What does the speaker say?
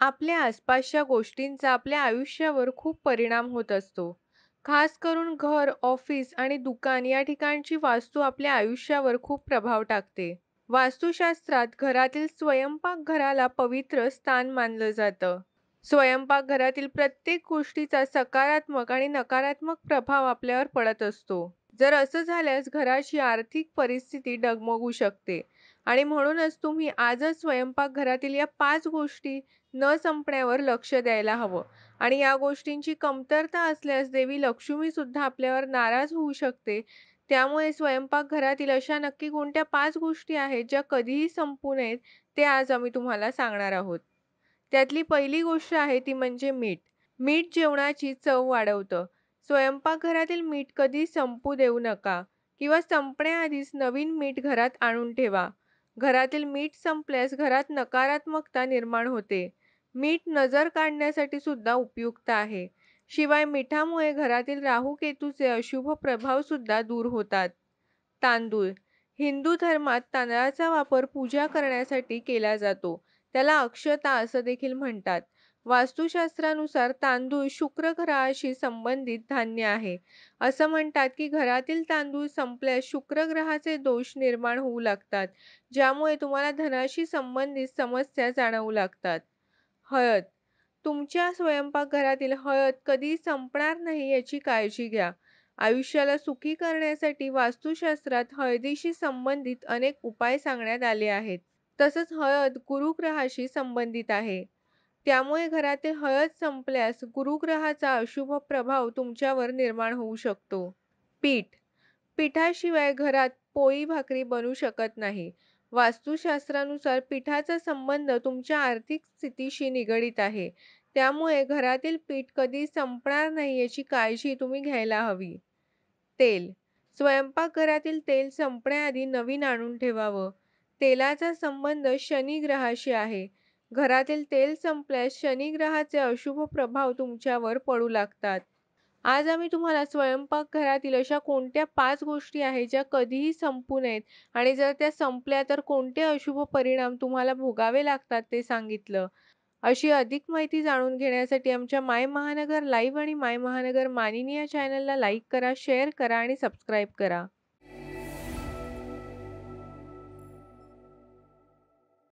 आपल्या आसपासच्या गोष्टींचा आपल्या आयुष्यावर खूप परिणाम होत असतो. खास करून घर, ऑफिस आणि दुकान या ठिकाणची वास्तू आपल्या आयुष्यावर खूप प्रभाव टाकते. वास्तुशास्त्रात घरातील स्वयंपाकघराला पवित्र स्थान मानलं जातं. स्वयंपाकघरातील प्रत्येक गोष्टीचा सकारात्मक आणि नकारात्मक प्रभाव आपल्यावर पडत असतो. जर असं झाल्यास घराची आर्थिक परिस्थिती डगमगू शकते आणि म्हणूनच तुम्ही आजच स्वयंपाकघरातील या पाच गोष्टी न संपण्यावर लक्ष द्यायला हवं आणि या गोष्टींची कमतरता असल्यास देवी लक्ष्मीसुद्धा आपल्यावर नाराज होऊ शकते. त्यामुळे स्वयंपाकघरातील अशा नक्की कोणत्या पाच गोष्टी आहेत ज्या कधीही संपू नयेत ते आज आम्ही तुम्हाला सांगणार आहोत. त्यातली पहिली गोष्ट आहे ती म्हणजे मीठ. मीठ जेवणाची चव वाढवतं. स्वयंपाकघरातील मीठ कधी संपू देऊ नका किंवा संपण्याआधीच नवीन मीठ घरात आणून ठेवा. घरातील मीठ संपल्यास घरात नकारात्मकता निर्माण होते. मीठ नजर काढण्यासाठी सुद्धा उपयुक्त आहे. शिवाय मिठामुळे घरातील राहू-केतूचे अशुभ प्रभावसुद्धा दूर होतात. तांदूळ हिंदू धर्मात तांदळाचा वापर पूजा करण्यासाठी केला जातो. त्याला अक्षता असं देखील म्हणतात. वास्तुशास्त्रानुसार तांदूळ शुक्र ग्रहाशी संबंधित धान्य आहे. असं म्हणतात की घरातील तांदूळ संपल्यास शुक्र ग्रहाचे दोष निर्माण होऊ लागतात, ज्यामुळे तुम्हाला धनाशी संबंधित समस्या जाणवू लागतात. हळद तुमच्या स्वयंपाकघरातील हळद कधी संपणार नाही याची काळजी घ्या. आयुष्याला सुखी करण्यासाठी वास्तुशास्त्रात हळदीशी संबंधित अनेक उपाय सांगण्यात आले आहेत. तसंच हळद गुरुग्रहाशी संबंधित आहे. त्यामुळे घरातील हळद संपल्यास गुरुग्रहाचा अशुभ प्रभाव तुमच्यावर निर्माण होऊ शकतो. पीठ पिठाशिवाय घरात पोळी-भाकरी बनू शकत नाही. वास्तुशास्त्रानुसार पिठाचा संबंध तुमच्या आर्थिक स्थितीशी निगडीत आहे. त्यामुळे घरातील पीठ कधी संपणार नाही याची काळजी तुम्ही घ्यायला हवी. तेल स्वयंपाकघरातील तेल संपण्याआधी नवीन आणून ठेवावं. तेलाचा संबंध शनी ग्रहाशी आहे. घरातील तेल संपल्यास शनी ग्रहाचे अशुभ प्रभाव तुमच्यावर पडू लागतात. आज आम्ही तुम्हाला स्वयंपाकघरातील अशा कोणत्या पाच गोष्टी आहेत ज्या कधीही संपू नयेत आणि जर त्या संपल्या तर कोणते अशुभ परिणाम तुम्हाला भोगावे लागतात ते सांगितलं. अशी अधिक माहिती जाणून घेण्यासाठी आमच्या माय महानगर लाईव्ह आणि माय महानगर मानिनी या चॅनलला लाईक करा, शेअर करा आणि सबस्क्राईब करा.